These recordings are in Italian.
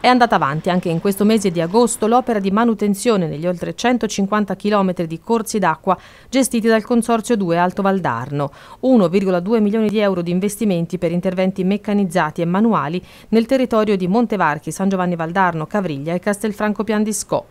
È andata avanti anche in questo mese di agosto l'opera di manutenzione negli oltre 150 km di corsi d'acqua gestiti dal Consorzio 2 Alto Valdarno, 1,2 milioni di euro di investimenti per interventi meccanizzati e manuali nel territorio di Montevarchi, San Giovanni Valdarno, Cavriglia e Castelfranco Piandiscò.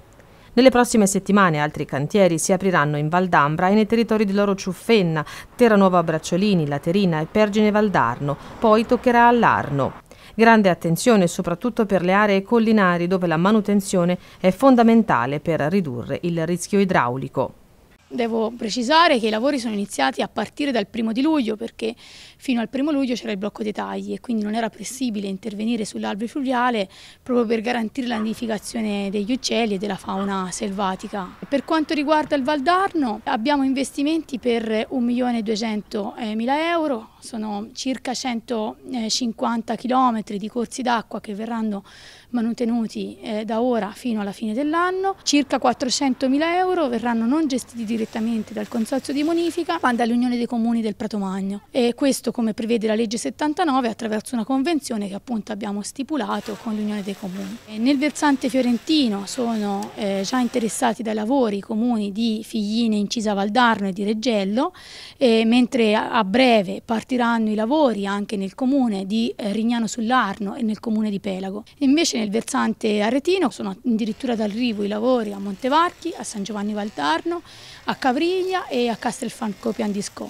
Nelle prossime settimane altri cantieri si apriranno in Valdambra e nei territori di Loro Ciuffenna, Terranuova Bracciolini, Laterina e Pergine Valdarno, poi toccherà all'Arno. Grande attenzione soprattutto per le aree collinari dove la manutenzione è fondamentale per ridurre il rischio idraulico. Devo precisare che i lavori sono iniziati a partire dal primo di luglio perché fino al primo luglio c'era il blocco dei tagli e quindi non era possibile intervenire sull'albero fluviale proprio per garantire la nidificazione degli uccelli e della fauna selvatica. Per quanto riguarda il Valdarno abbiamo investimenti per 1.200.000 euro, sono circa 150 km di corsi d'acqua che verranno manutenuti eh, da ora fino alla fine dell'anno, circa 400.000 euro verranno non gestiti direttamente dal Consorzio di Bonifica ma dall'Unione dei Comuni del Prato Magno e questo come prevede la legge 79 attraverso una convenzione che appunto abbiamo stipulato con l'Unione dei Comuni. E nel versante fiorentino sono eh, già interessati dai lavori i comuni di Figline, Incisa Valdarno e di Reggello eh, mentre a, breve partiranno i lavori anche nel comune di eh, Rignano sull'Arno e nel comune di Pelago. Invece nel versante aretino sono addirittura d'arrivo i lavori a Montevarchi, a San Giovanni Valdarno, a Cavriglia e a Castelfranco Piandiscò,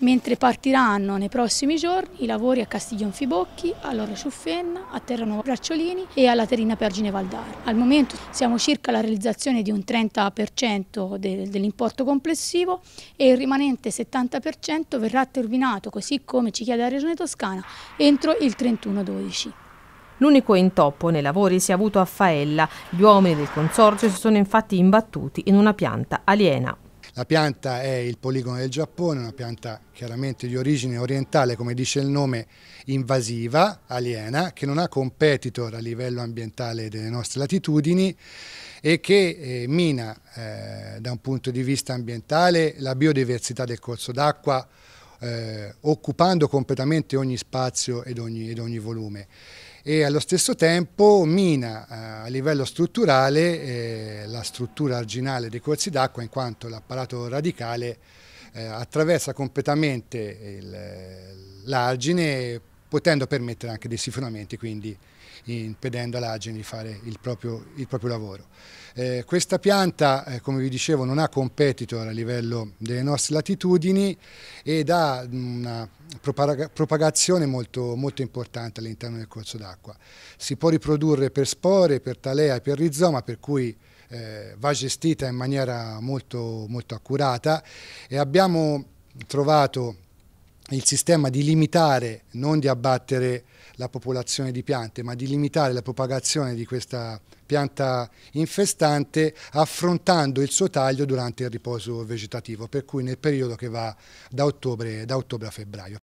mentre partiranno nei prossimi giorni i lavori a Castiglion Fibocchi, a Loro Ciuffenna, a Terrano Bracciolini e a Laterina Pergine Valdaro. Al momento siamo circa alla realizzazione di un 30% de dell'importo complessivo e il rimanente 70% verrà terminato, così come ci chiede la Regione Toscana, entro il 31-12. L'unico intoppo nei lavori si è avuto a Faella. Gli uomini del consorzio si sono infatti imbattuti in una pianta aliena. La pianta è il poligono del Giappone, una pianta chiaramente di origine orientale, come dice il nome, invasiva, aliena, che non ha competitor a livello ambientale delle nostre latitudini e che eh, mina eh, da un punto di vista ambientale la biodiversità del corso d'acqua eh, occupando completamente ogni spazio ed ogni, ed ogni volume e allo stesso tempo mina eh, a livello strutturale eh, la struttura arginale dei corsi d'acqua in quanto l'apparato radicale eh, attraversa completamente l'argine potendo permettere anche dei sifonamenti, quindi impedendo all'argine di fare il proprio, il proprio lavoro. Eh, questa pianta, eh, come vi dicevo, non ha competitor a livello delle nostre latitudini ed ha una propagazione molto, molto importante all'interno del corso d'acqua. Si può riprodurre per spore, per talea e per rizoma, per cui eh, va gestita in maniera molto, molto accurata e abbiamo trovato il sistema di limitare, non di abbattere la popolazione di piante, ma di limitare la propagazione di questa pianta infestante affrontando il suo taglio durante il riposo vegetativo, per cui nel periodo che va da ottobre, da ottobre a febbraio.